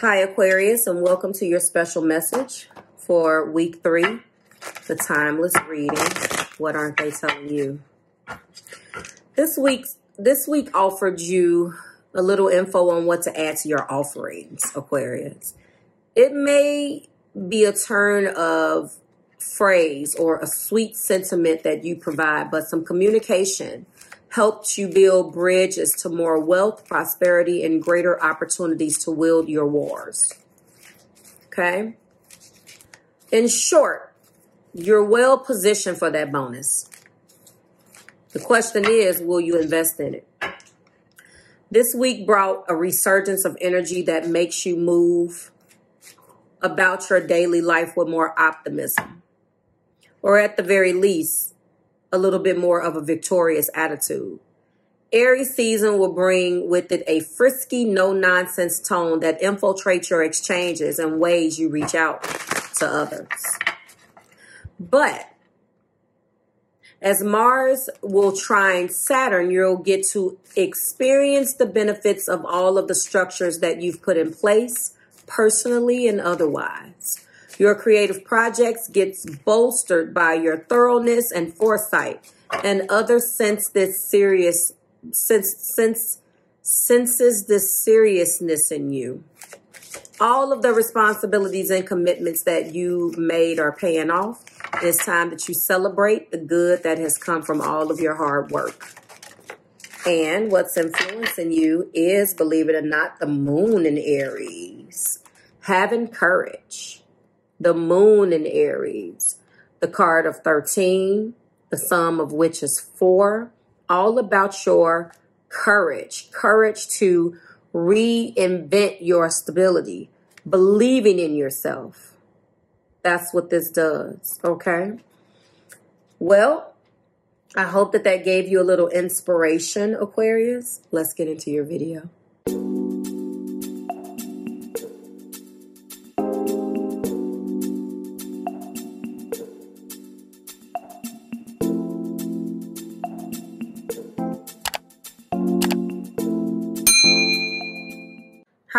Hi, Aquarius, and welcome to your special message for week three, the timeless reading. What aren't they telling you? This week, this week offered you a little info on what to add to your offerings, Aquarius. It may be a turn of phrase or a sweet sentiment that you provide, but some communication helped you build bridges to more wealth, prosperity, and greater opportunities to wield your wars. Okay? In short, you're well positioned for that bonus. The question is, will you invest in it? This week brought a resurgence of energy that makes you move about your daily life with more optimism. Or at the very least, a little bit more of a victorious attitude. Aries season will bring with it a frisky, no nonsense tone that infiltrates your exchanges and ways you reach out to others. But as Mars will trine Saturn, you'll get to experience the benefits of all of the structures that you've put in place, personally and otherwise. Your creative projects gets bolstered by your thoroughness and foresight and others sense this serious sense sense senses this seriousness in you. All of the responsibilities and commitments that you made are paying off. It's time that you celebrate the good that has come from all of your hard work. And what's influencing you is, believe it or not, the moon in Aries. Having courage the moon in Aries, the card of 13, the sum of which is four, all about your courage, courage to reinvent your stability, believing in yourself. That's what this does, okay? Well, I hope that that gave you a little inspiration, Aquarius. Let's get into your video.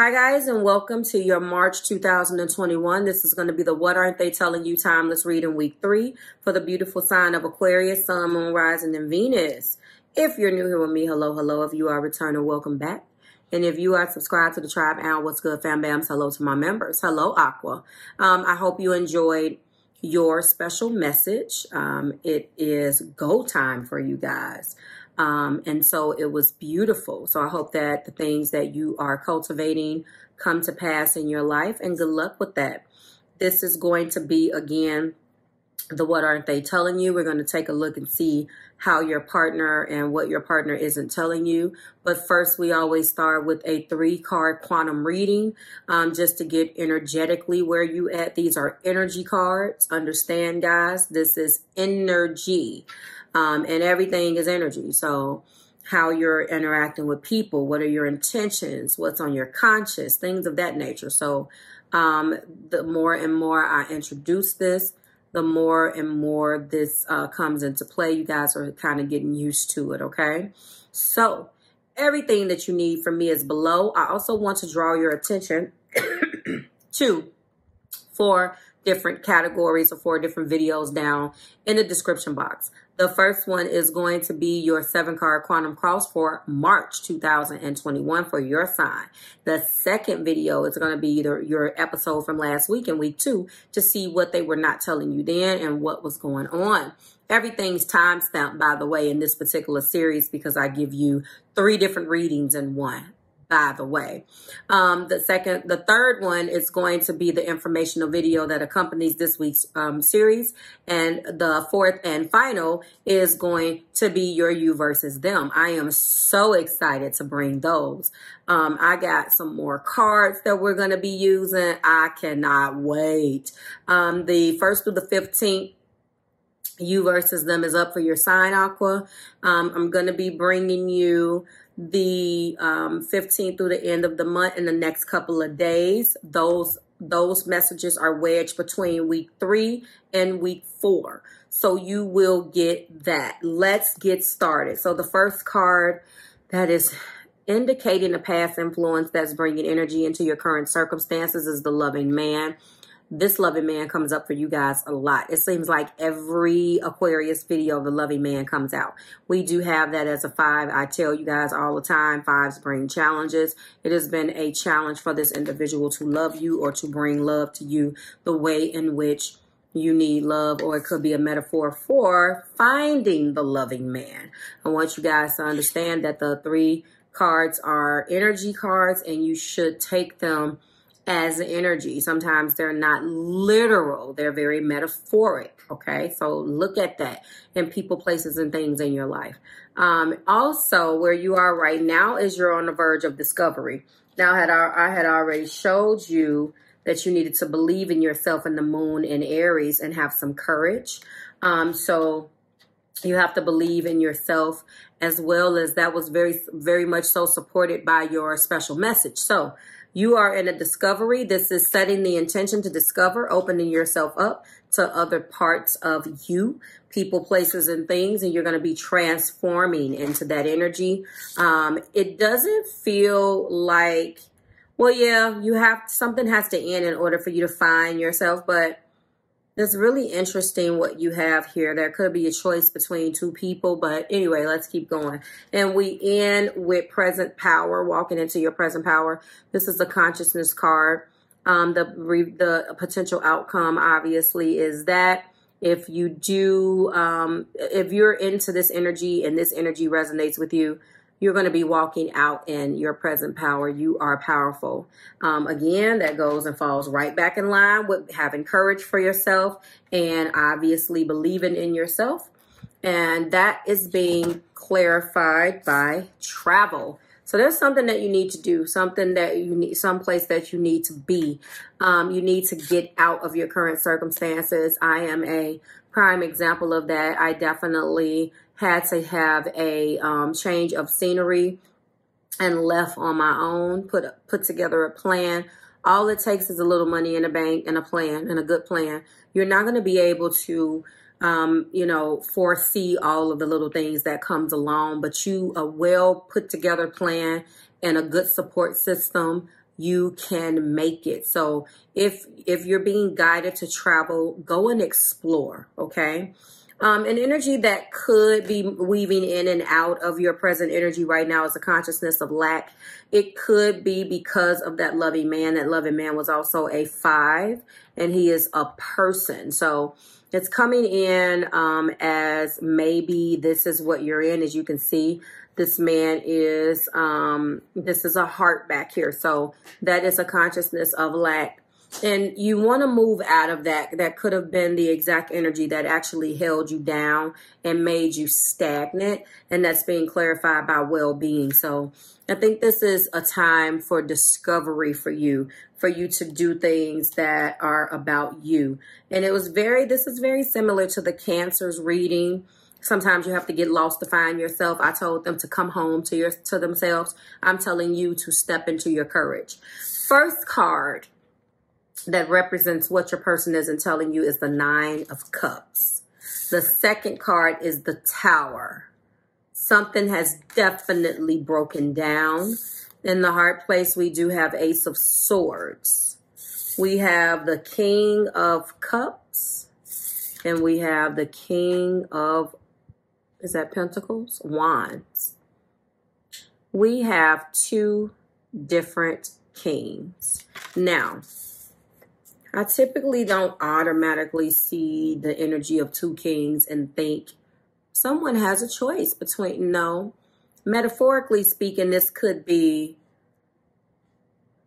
Hi, guys, and welcome to your March 2021. This is going to be the What Aren't They Telling You Timeless Reading Week 3 for the beautiful sign of Aquarius, Sun, Moon, Rising, and Venus. If you're new here with me, hello, hello. If you are returning, welcome back. And if you are subscribed to the tribe, and what's good, fam bams, hello to my members. Hello, Aqua. Um, I hope you enjoyed your special message. Um, it is go time for you guys. Um, and so it was beautiful. So I hope that the things that you are cultivating come to pass in your life and good luck with that. This is going to be, again, the what aren't they telling you. We're going to take a look and see how your partner and what your partner isn't telling you. But first, we always start with a three card quantum reading um, just to get energetically where you at. These are energy cards. Understand, guys, this is energy um, and everything is energy. So how you're interacting with people, what are your intentions, what's on your conscience, things of that nature. So um, the more and more I introduce this, the more and more this uh, comes into play. You guys are kind of getting used to it, okay? So everything that you need from me is below. I also want to draw your attention to four different categories or four different videos down in the description box. The first one is going to be your seven card quantum cross for March 2021 for your sign. The second video is going to be either your episode from last week in week two to see what they were not telling you then and what was going on. Everything's time stamped, by the way, in this particular series because I give you three different readings in one by the way. Um, the second, the third one is going to be the informational video that accompanies this week's um, series. And the fourth and final is going to be your you versus them. I am so excited to bring those. Um, I got some more cards that we're going to be using. I cannot wait. Um, the first through the 15th you versus them is up for your sign aqua um, i'm going to be bringing you the um, 15th through the end of the month in the next couple of days. Those those messages are wedged between week three and week four. So you will get that. Let's get started. So the first card that is indicating a past influence that's bringing energy into your current circumstances is the loving man this loving man comes up for you guys a lot. It seems like every Aquarius video of the loving man comes out. We do have that as a five. I tell you guys all the time, fives bring challenges. It has been a challenge for this individual to love you or to bring love to you the way in which you need love, or it could be a metaphor for finding the loving man. I want you guys to understand that the three cards are energy cards and you should take them as energy. Sometimes they're not literal, they're very metaphoric. Okay, so look at that in people, places, and things in your life. Um, also, where you are right now is you're on the verge of discovery. Now, had I, I had already showed you that you needed to believe in yourself in the moon in Aries and have some courage. Um, so you have to believe in yourself as well as that was very, very much so supported by your special message. So you are in a discovery. This is setting the intention to discover, opening yourself up to other parts of you, people, places, and things, and you're going to be transforming into that energy. Um, it doesn't feel like, well, yeah, you have something has to end in order for you to find yourself, but it's really interesting what you have here. There could be a choice between two people, but anyway, let's keep going. And we end with present power, walking into your present power. This is the consciousness card. Um, the the potential outcome, obviously, is that if you do, um, if you're into this energy and this energy resonates with you, you're going to be walking out in your present power. You are powerful. Um, again, that goes and falls right back in line with having courage for yourself and obviously believing in yourself. And that is being clarified by travel. So there's something that you need to do, something that you need, some place that you need to be. Um, you need to get out of your current circumstances. I am a prime example of that. I definitely had to have a um, change of scenery and left on my own, put put together a plan. All it takes is a little money in the bank and a plan and a good plan. You're not going to be able to, um, you know, foresee all of the little things that comes along, but you a well put together plan and a good support system you can make it. So if if you're being guided to travel, go and explore, okay? Um, an energy that could be weaving in and out of your present energy right now is a consciousness of lack. It could be because of that loving man. That loving man was also a five, and he is a person. So it's coming in um, as maybe this is what you're in. As you can see, this man is, um, this is a heart back here. So that is a consciousness of lack and you want to move out of that that could have been the exact energy that actually held you down and made you stagnant and that's being clarified by well-being. So i think this is a time for discovery for you for you to do things that are about you. And it was very this is very similar to the cancers reading. Sometimes you have to get lost to find yourself. I told them to come home to your to themselves. I'm telling you to step into your courage. First card that represents what your person isn't telling you is the Nine of Cups. The second card is the Tower. Something has definitely broken down. In the heart place, we do have Ace of Swords. We have the King of Cups. And we have the King of, is that Pentacles? Wands. We have two different kings. Now, I typically don't automatically see the energy of two kings and think someone has a choice between, no. Metaphorically speaking, this could be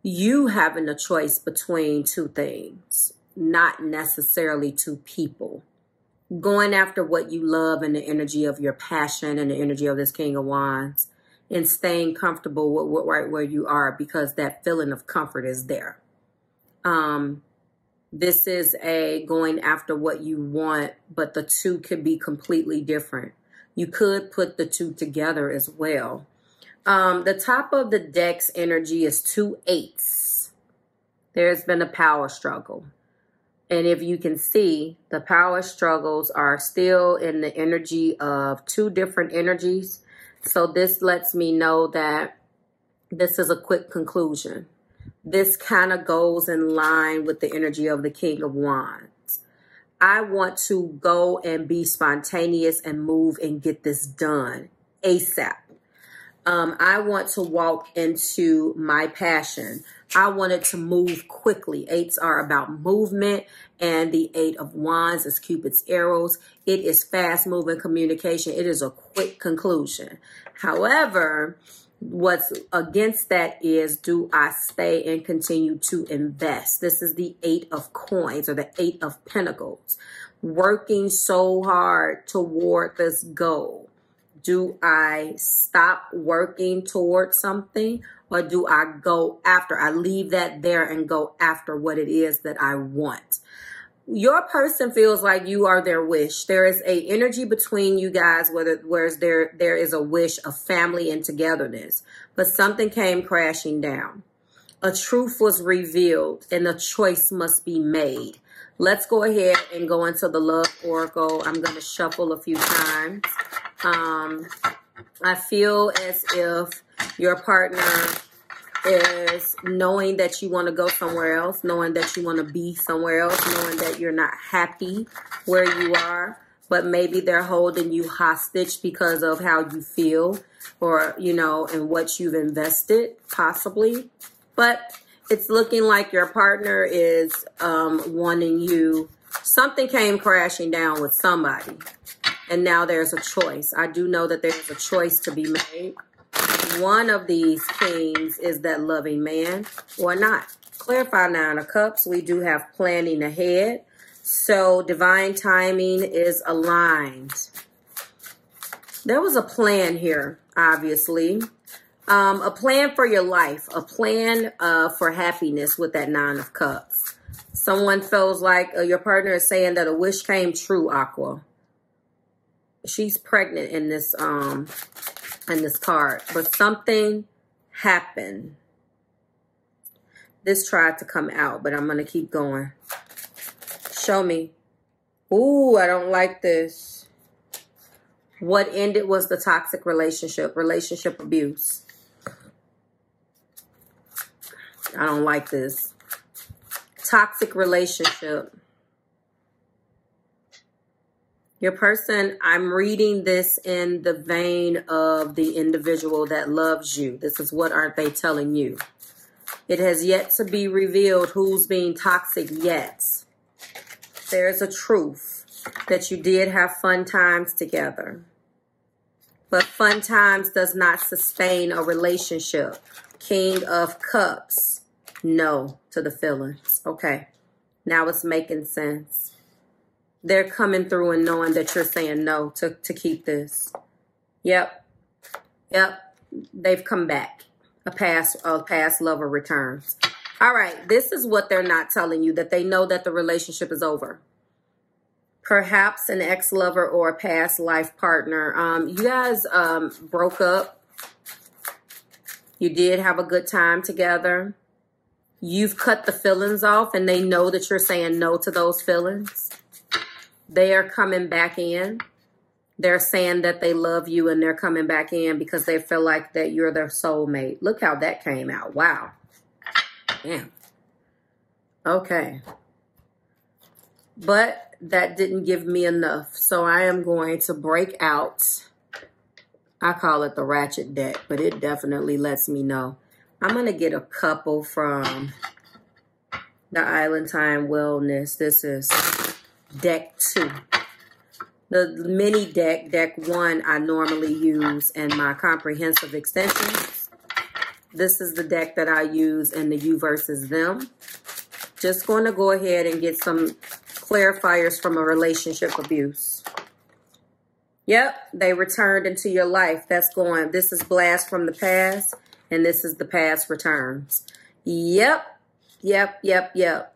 you having a choice between two things, not necessarily two people. Going after what you love and the energy of your passion and the energy of this King of Wands and staying comfortable with, right where you are because that feeling of comfort is there. Um, this is a going after what you want, but the two could be completely different. You could put the two together as well. Um, the top of the deck's energy is two eights. There's been a power struggle. And if you can see, the power struggles are still in the energy of two different energies. So this lets me know that this is a quick conclusion. This kind of goes in line with the energy of the King of Wands. I want to go and be spontaneous and move and get this done ASAP. Um, I want to walk into my passion. I wanted to move quickly. Eights are about movement, and the Eight of Wands is Cupid's arrows. It is fast moving communication. It is a quick conclusion. However, what's against that is do I stay and continue to invest? This is the Eight of Coins or the Eight of Pentacles. Working so hard toward this goal do I stop working toward something or do I go after? I leave that there and go after what it is that I want. Your person feels like you are their wish. There is a energy between you guys, whether whereas there there is a wish of family and togetherness, but something came crashing down. A truth was revealed, and a choice must be made. Let's go ahead and go into the love oracle. I'm going to shuffle a few times. Um, I feel as if your partner is knowing that you want to go somewhere else, knowing that you want to be somewhere else, knowing that you're not happy where you are, but maybe they're holding you hostage because of how you feel or, you know, and what you've invested, possibly. But it's looking like your partner is um, wanting you. Something came crashing down with somebody and now there's a choice. I do know that there's a choice to be made. One of these kings is that loving man or not. Clarify Nine of Cups. We do have planning ahead. So divine timing is aligned. There was a plan here, obviously. Um, a plan for your life. A plan uh, for happiness with that Nine of Cups. Someone feels like uh, your partner is saying that a wish came true, Aqua she's pregnant in this um in this card, but something happened. This tried to come out, but I'm gonna keep going. Show me. Ooh, I don't like this. What ended was the toxic relationship, relationship abuse. I don't like this. Toxic relationship. Your person, I'm reading this in the vein of the individual that loves you. This is what aren't they telling you? It has yet to be revealed who's being toxic yet. There's a truth that you did have fun times together. But fun times does not sustain a relationship. King of Cups. No to the feelings. Okay. Now it's making sense they're coming through and knowing that you're saying no to, to keep this. Yep. Yep. They've come back. A past a past lover returns. All right. This is what they're not telling you, that they know that the relationship is over. Perhaps an ex-lover or a past life partner. Um, you guys um, broke up. You did have a good time together. You've cut the feelings off and they know that you're saying no to those feelings. They are coming back in. They're saying that they love you and they're coming back in because they feel like that you're their soulmate. Look how that came out. Wow. Damn. Okay. But that didn't give me enough. So I am going to break out. I call it the ratchet deck, but it definitely lets me know. I'm going to get a couple from the Island Time Wellness. This is deck two. The mini deck, deck one, I normally use in my comprehensive extensions. This is the deck that I use in the You versus Them. Just going to go ahead and get some clarifiers from a relationship abuse. Yep, they returned into your life. That's going, this is blast from the past, and this is the past returns. Yep, yep, yep, yep.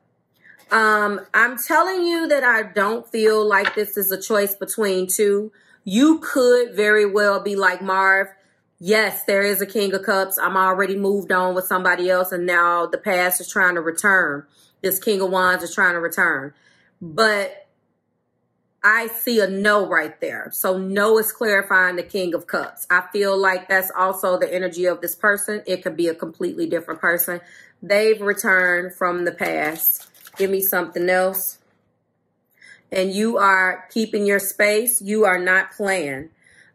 Um, I'm telling you that I don't feel like this is a choice between two. You could very well be like Marv. Yes, there is a King of Cups. I'm already moved on with somebody else, and now the past is trying to return. This King of Wands is trying to return. But I see a no right there. So no is clarifying the King of Cups. I feel like that's also the energy of this person. It could be a completely different person. They've returned from the past. Give me something else. And you are keeping your space. You are not playing.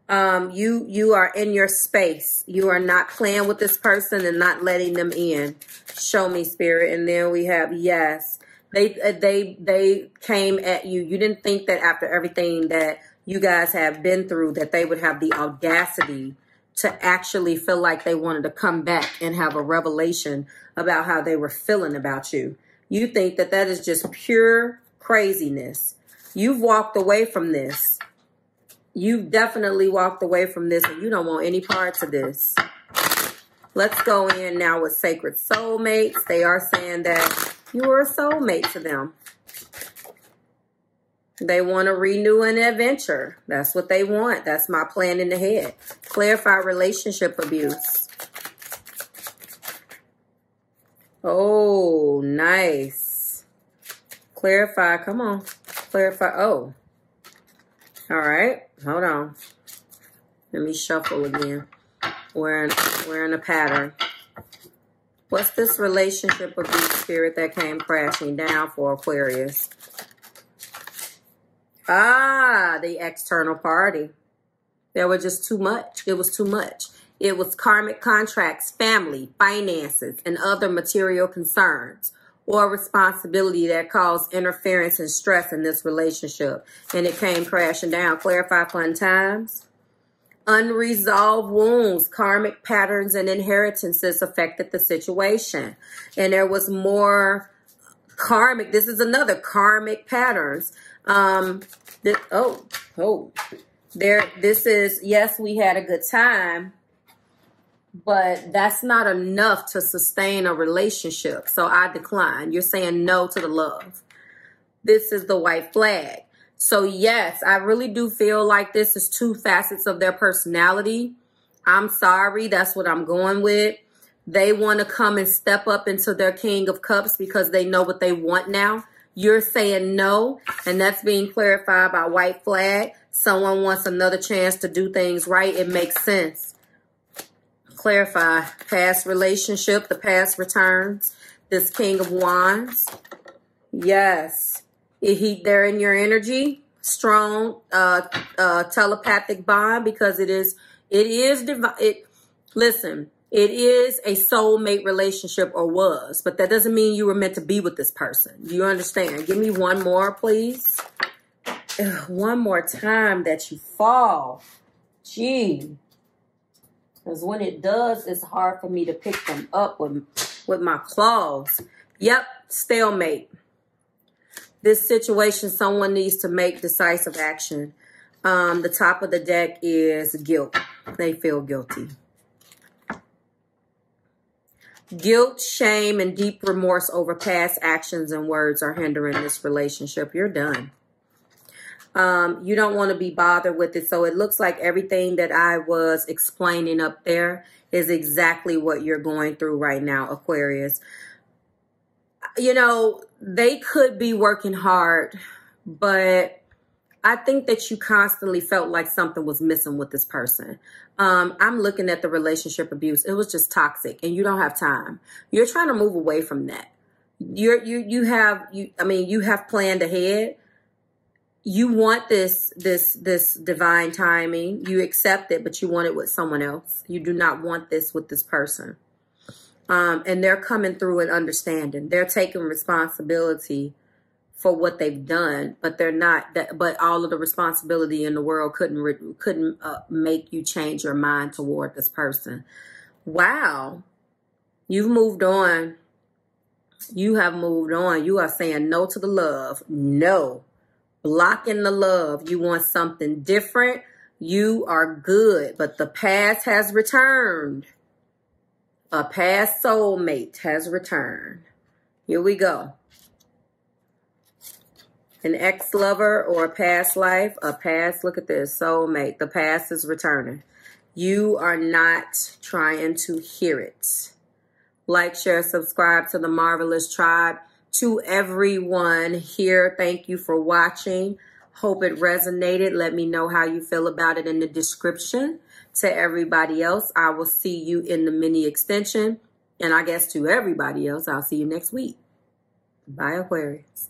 Um, you you are in your space. You are not playing with this person and not letting them in. Show me, spirit. And then we have yes. They uh, they they came at you. You didn't think that after everything that you guys have been through that they would have the audacity to actually feel like they wanted to come back and have a revelation about how they were feeling about you. You think that that is just pure craziness. You've walked away from this. You've definitely walked away from this and you don't want any parts of this. Let's go in now with sacred soulmates. They are saying that you are a soulmate to them. They want to renew an adventure. That's what they want. That's my plan in the head. Clarify relationship abuse. Oh, nice. Clarify. Come on. Clarify. Oh. All right. Hold on. Let me shuffle again. We're in, we're in a pattern. What's this relationship of the spirit that came crashing down for Aquarius? Ah, the external party. There was just too much. It was too much. It was karmic contracts, family, finances, and other material concerns or responsibility that caused interference and stress in this relationship. And it came crashing down. Clarify fun times. Unresolved wounds, karmic patterns, and inheritances affected the situation. And there was more karmic. This is another karmic patterns. Um, this, oh, oh, there, this is, yes, we had a good time, but that's not enough to sustain a relationship. So I decline. You're saying no to the love. This is the white flag. So yes, I really do feel like this is two facets of their personality. I'm sorry, that's what I'm going with. They want to come and step up into their king of cups because they know what they want now. You're saying no, and that's being clarified by white flag. Someone wants another chance to do things right. It makes sense. Clarify past relationship, the past returns. This king of wands. Yes. He they're in your energy. Strong uh uh telepathic bond because it is it is it listen it is a soulmate relationship or was but that doesn't mean you were meant to be with this person. Do you understand? Give me one more please. Ugh, one more time that you fall. Gee because when it does it's hard for me to pick them up with with my claws yep stalemate this situation, someone needs to make decisive action. Um, the top of the deck is guilt. They feel guilty. Guilt, shame, and deep remorse over past actions and words are hindering this relationship. You're done. Um, you don't want to be bothered with it. So it looks like everything that I was explaining up there is exactly what you're going through right now, Aquarius you know, they could be working hard, but I think that you constantly felt like something was missing with this person. Um, I'm looking at the relationship abuse. It was just toxic and you don't have time. You're trying to move away from that. You're, you, you have, you, I mean, you have planned ahead. You want this, this, this divine timing. You accept it, but you want it with someone else. You do not want this with this person. Um, and they're coming through and understanding. They're taking responsibility for what they've done, but they're not. That, but all of the responsibility in the world couldn't couldn't uh, make you change your mind toward this person. Wow, you've moved on. You have moved on. You are saying no to the love. No, blocking the love. You want something different. You are good, but the past has returned. A past soulmate has returned. Here we go. An ex-lover or a past life, a past, look at this, soulmate. The past is returning. You are not trying to hear it. Like, share, subscribe to the Marvelous Tribe. To everyone here, thank you for watching. Hope it resonated. Let me know how you feel about it in the description. To everybody else, I will see you in the mini extension. And I guess to everybody else, I'll see you next week. Bye, Aquarius.